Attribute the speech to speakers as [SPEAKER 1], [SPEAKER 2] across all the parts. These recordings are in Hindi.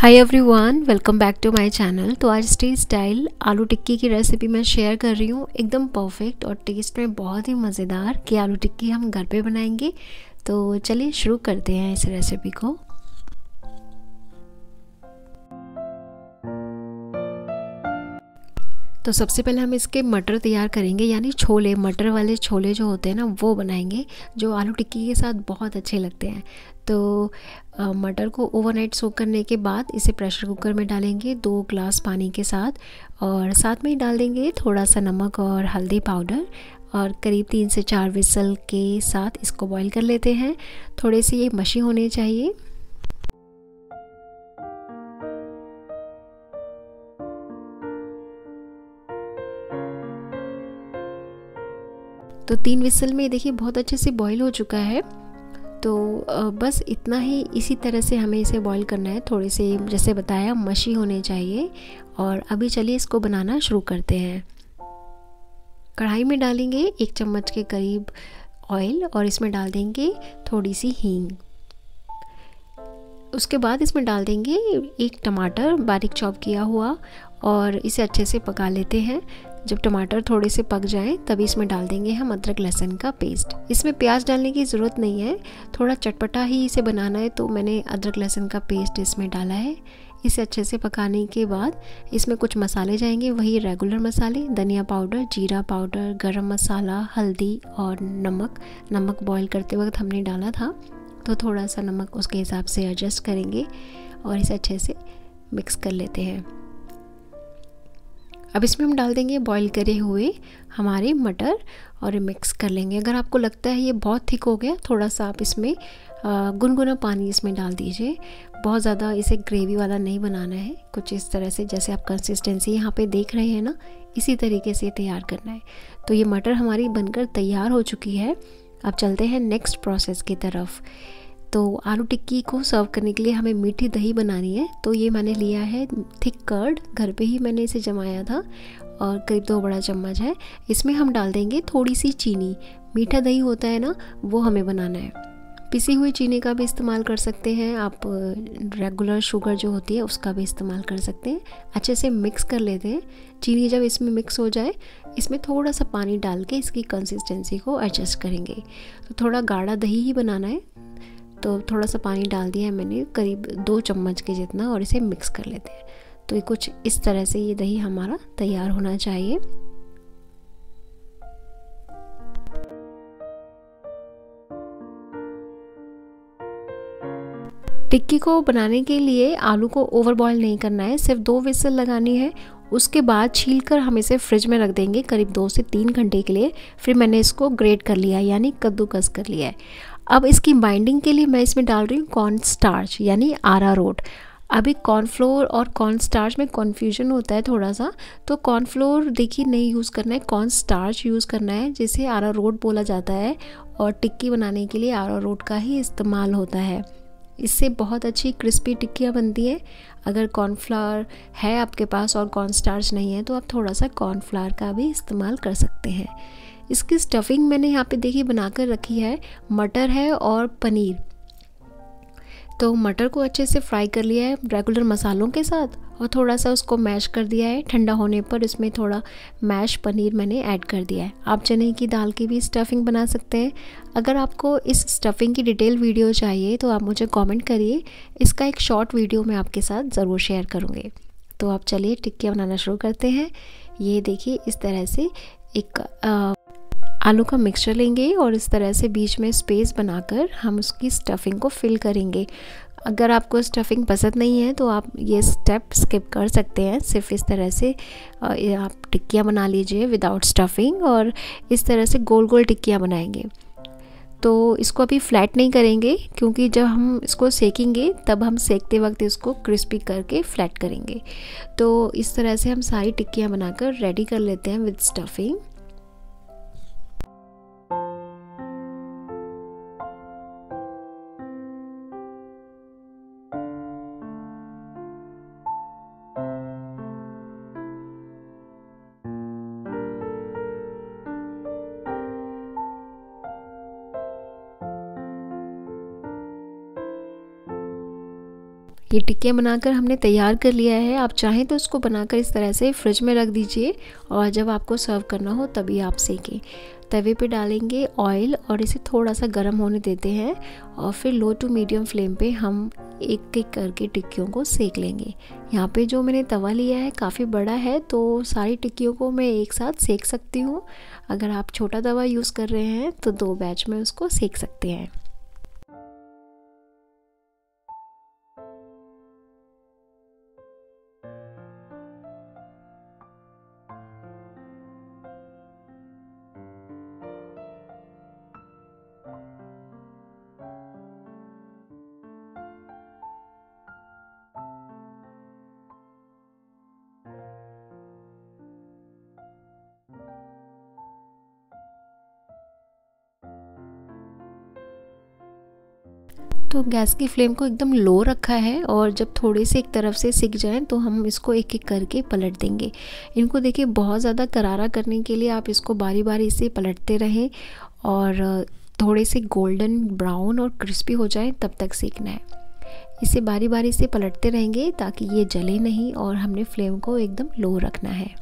[SPEAKER 1] Hi everyone welcome back to my channel तो आज स्टे स्टाइल आलू टिक्की की रेसिपी मैं शेयर कर रही हूँ। एकदम परफेक्ट और टेस्ट में बहुत ही मज़ेदार कि आलू टिक्की हम घर पे बनाएँगे। तो चलिए शुरू करते हैं इस रेसिपी को। तो सबसे पहले हम इसके मटर तैयार करेंगे, यानी छोले, मटर वाले छोले जो होते हैं ना, वो बनाएँगे, जो आलू टिक्की के साथ बहुत अच्छे लगते हैं। तो मटर को ओवरनाइट सोक करने के बाद इसे प्रेशर कुकर में डालेंगे दो ग्लास पानी के साथ और साथ में ही डाल देंगे थोड़ा सा नमक और हल्दी पाउडर और करीब तीन से चार विसल के साथ इसको बॉईल कर लेते हैं। थोड़े से ये मशी होने चाहिए। तो तीन विसल में देखिए बहुत अच्छे से बॉईल हो चुका है। तो बस इतना ही इसी तरह से हमें इसे बॉईल करना है। थोड़े से जैसे बताया मशी होने चाहिए। और अभी चलिए इसको बनाना शुरू करते हैं। कढ़ाई में डालेंगे एक चम्मच के करीब ऑयल और इसमें डाल देंगे थोड़ी सी हींग। उसके बाद इसमें डाल देंगे एक टमाटर बारीक चॉप किया हुआ और इसे अच्छे से पका लेते हैं। जब टमाटर थोड़े से पक जाएँ, तभी इसमें डाल देंगे हम अदरक लहसुन का पेस्ट। इसमें प्याज डालने की ज़रूरत नहीं है, थोड़ा चटपटा ही इसे बनाना है तो मैंने अदरक लहसुन का पेस्ट इसमें डाला है। इसे अच्छे से पकाने के बाद इसमें कुछ मसाले जाएँगे, वही रेगुलर मसाले, धनिया पाउडर, जीरा पाउडर, गरम मसाला, हल्दी और नमक। नमक बॉईल करते वक्त हमने डाला था तो थोड़ा सा नमक उसके हिसाब से एडजस्ट करेंगे और इसे अच्छे से मिक्स कर लेते हैं। अब इसमें हम डाल देंगे बॉईल करे हुए हमारे मटर और मिक्स कर लेंगे। अगर आपको लगता है ये बहुत थिक हो गया, थोड़ा सा आप इसमें गुनगुना पानी इसमें डाल दीजिए। बहुत ज़्यादा इसे ग्रेवी वाला नहीं बनाना है। कुछ इस तरह से, जैसे आप कंसिस्टेंसी यहाँ पे देख रहे हैं ना, इसी तरीके से तैयार करना है। तो ये मटर हमारी बनकर तैयार हो चुकी है। अब चलते हैं नेक्स्ट प्रोसेस की तरफ़। तो आलू टिक्की को सर्व करने के लिए हमें मीठी दही बनानी है। तो ये मैंने लिया है थिक कर्ड घर पे ही मैंने इसे जमाया था और करीब दो बड़ा चम्मच है। इसमें हम डाल देंगे थोड़ी सी चीनी। मीठा दही होता है ना, वो हमें बनाना है। पिसी हुई चीनी का भी इस्तेमाल कर सकते हैं। आप रेगुलर शुगर जो होती है, उसका भी इस्तेमाल कर सकते हैं। अच्छे से मिक्स कर लेते हैं। चीनी जब इसमें मिक्स हो जाए, इसमें थोड़ा सा पानी डाल के इसकी कंसिस्टेंसी को एडजस्ट करेंगे। तो थोड़ा गाढ़ा दही ही बनाना है। तो थोड़ा सा पानी डाल दिया है मैंने, करीब दो चम्मच के जितना, और इसे मिक्स कर लेते हैं। तो ये कुछ इस तरह से ये दही हमारा तैयार होना चाहिए। टिक्की को बनाने के लिए आलू को ओवर बॉयल नहीं करना है, सिर्फ़ दो विसल लगानी है। उसके बाद छील कर हम इसे फ्रिज में रख देंगे करीब दो से तीन घंटे के लिए। फिर मैंने इसको ग्रेट कर लिया, यानी कद्दूकस कर लिया है। अब इसकी बाइंडिंग के लिए मैं इसमें डाल रही हूँ कॉर्न स्टार्च यानी आरा रोट अभी कॉर्नफ्लोर और कॉर्न स्टार्च में कन्फ्यूज़न होता है थोड़ा सा तो कॉर्नफ्लोर देखिए नहीं यूज़ करना है कॉर्न स्टार्च यूज़ करना है, जिसे आरा रोट बोला जाता है, और टिक्की बनाने के लिए आरा रोट का ही इस्तेमाल होता है। इससे बहुत अच्छी क्रिस्पी टिक्कियाँ बनती हैं। अगर कॉर्नफ्लावर है आपके पास और कॉर्न स्टार्च नहीं है तो आप थोड़ा सा कॉर्नफ्लावर का भी इस्तेमाल कर सकते हैं। इसकी स्टफिंग मैंने यहाँ पे देखिए बनाकर रखी है। मटर है और पनीर। तो मटर को अच्छे से फ्राई कर लिया है रेगुलर मसालों के साथ और थोड़ा सा उसको मैश कर दिया है। ठंडा होने पर इसमें थोड़ा मैश पनीर मैंने ऐड कर दिया है। आप चने की दाल की भी स्टफिंग बना सकते हैं। अगर आपको इस स्टफिंग की डिटेल वीडियो चाहिए तो आप मुझे कमेंट करिए। इसका एक शॉर्ट वीडियो मैं आपके साथ ज़रूर शेयर करूँगी। तो आप चलिए टिक्कियाँ बनाना शुरू करते हैं। ये देखिए इस तरह से एक आ, आलू का मिक्सचर लेंगे और इस तरह से बीच में स्पेस बनाकर हम उसकी स्टफिंग को फिल करेंगे। अगर आपको स्टफिंग पसंद नहीं है तो आप ये स्टेप स्किप कर सकते हैं। सिर्फ़ इस तरह से आप टिक्कियाँ बना लीजिए विदाउट स्टफिंग और इस तरह से गोल गोल टिक्कियाँ बनाएँगे। तो इसको अभी फ्लैट नहीं करेंगे, क्योंकि जब हम इसको सेकेंगे, तब हम सेकते वक्त इसको क्रिस्पी करके फ्लैट करेंगे। तो इस तरह से हम सारी टिक्कियाँ बनाकर रेडी कर लेते हैं विद स्टफिंग ये टिक्कियाँ बनाकर हमने तैयार कर लिया है। आप चाहें तो इसको बनाकर इस तरह से फ्रिज में रख दीजिए और जब आपको सर्व करना हो तभी आप सेकें। तवे पे डालेंगे ऑयल और इसे थोड़ा सा गर्म होने देते हैं और फिर लो टू मीडियम फ्लेम पे हम एक एक करके टिक्कियों को सेक लेंगे। यहाँ पे जो मैंने तवा लिया है काफ़ी बड़ा है तो सारी टिक्कियों को मैं एक साथ सेक सकती हूँ। अगर आप छोटा तवा यूज़ कर रहे हैं तो दो बैच में उसको सेक सकते हैं। तो गैस की फ्लेम को एकदम लो रखा है और जब थोड़े से एक तरफ़ से सिक जाएँ तो हम इसको एक एक करके पलट देंगे। इनको देखिए बहुत ज़्यादा करारा करने के लिए आप इसको बारी बारी से पलटते रहें और थोड़े से गोल्डन ब्राउन और क्रिस्पी हो जाए, तब तक सीखना है। इसे बारी बारी से पलटते रहेंगे ताकि ये जले नहीं और हमने फ्लेम को एकदम लो रखना है।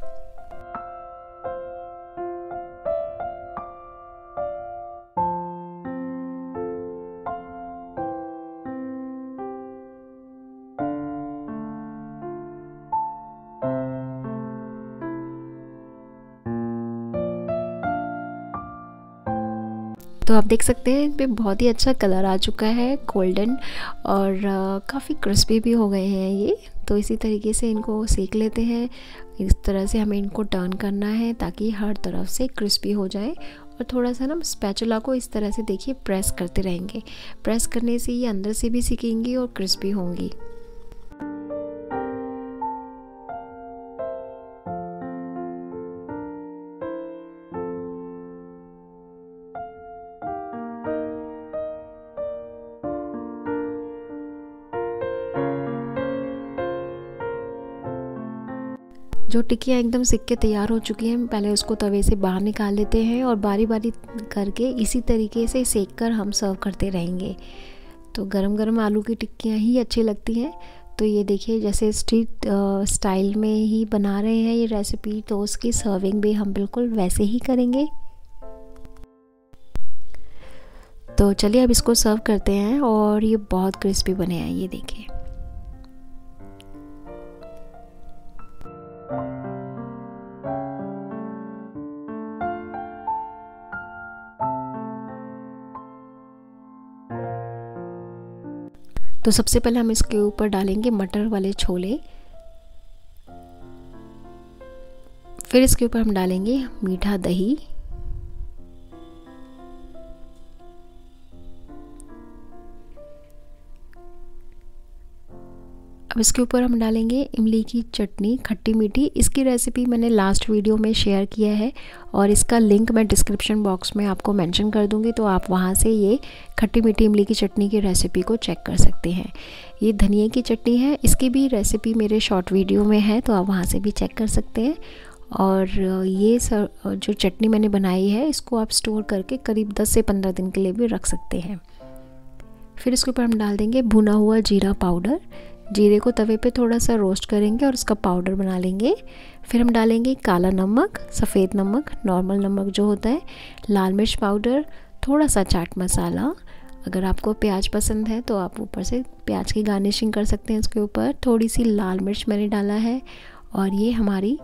[SPEAKER 1] तो आप देख सकते हैं पे बहुत ही अच्छा कलर आ चुका है, गोल्डन और काफ़ी क्रिस्पी भी हो गए हैं ये। तो इसी तरीके से इनको सेक लेते हैं। इस तरह से हमें इनको टर्न करना है ताकि हर तरफ़ से क्रिस्पी हो जाए और थोड़ा सा ना स्पैचुला को इस तरह से देखिए, प्रेस करते रहेंगे। प्रेस करने से ये अंदर से भी सीखेंगी और क्रिस्पी होंगी। जो टिक्कियाँ एकदम सिक के तैयार हो चुकी हैं, पहले उसको तवे से बाहर निकाल लेते हैं और बारी बारी करके इसी तरीके से सेक कर हम सर्व करते रहेंगे। तो गरम गरम आलू की टिक्कियाँ ही अच्छी लगती हैं। तो ये देखिए, जैसे स्ट्रीट स्टाइल में ही बना रहे हैं ये रेसिपी तो उसकी सर्विंग भी हम बिल्कुल वैसे ही करेंगे। तो चलिए अब इसको सर्व करते हैं और ये बहुत क्रिस्पी बने हैं, ये देखिए। तो सबसे पहले हम इसके ऊपर डालेंगे मटर वाले छोले। फिर इसके ऊपर हम डालेंगे मीठा दही। अब इसके ऊपर हम डालेंगे इमली की चटनी, खट्टी मीठी। इसकी रेसिपी मैंने लास्ट वीडियो में शेयर किया है और इसका लिंक मैं डिस्क्रिप्शन बॉक्स में आपको मेंशन कर दूँगी तो आप वहाँ से ये खट्टी मीठी इमली की चटनी की रेसिपी को चेक कर सकते हैं। ये धनिए की चटनी है, इसकी भी रेसिपी मेरे शॉर्ट वीडियो में है तो आप वहाँ से भी चेक कर सकते हैं। और ये सर जो चटनी मैंने बनाई है, इसको आप स्टोर करके करीब 10 से 15 दिन के लिए भी रख सकते हैं। फिर इसके ऊपर हम डाल देंगे भुना हुआ जीरा पाउडर। जीरे को तवे पे थोड़ा सा रोस्ट करेंगे और उसका पाउडर बना लेंगे। फिर हम डालेंगे काला नमक, सफ़ेद नमक नॉर्मल नमक जो होता है, लाल मिर्च पाउडर थोड़ा सा चाट मसाला। अगर आपको प्याज पसंद है तो आप ऊपर से प्याज की गार्निशिंग कर सकते हैं इसके ऊपर। थोड़ी सी लाल मिर्च मैंने डाला है और ये हमारी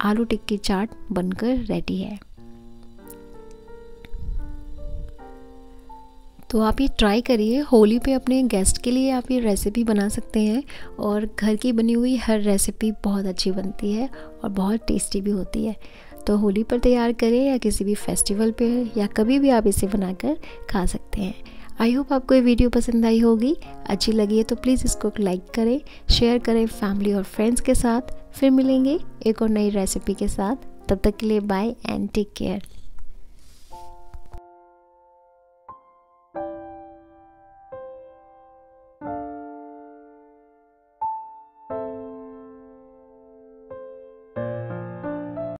[SPEAKER 1] आलू टिक्की चाट बनकर रेडी है। तो आप ये ट्राई करिए। होली पे अपने गेस्ट के लिए आप ये रेसिपी बना सकते हैं और घर की बनी हुई हर रेसिपी बहुत अच्छी बनती है और बहुत टेस्टी भी होती है। तो होली पर तैयार करें या किसी भी फेस्टिवल पे या कभी भी आप इसे बनाकर खा सकते हैं। आई होप आपको ये वीडियो पसंद आई होगी। अच्छी लगी है तो प्लीज़ इसको लाइक करें शेयर करें फैमिली और फ्रेंड्स के साथ। फिर मिलेंगे एक और नई रेसिपी के साथ। तब तक के लिए बाय एंड टेक केयर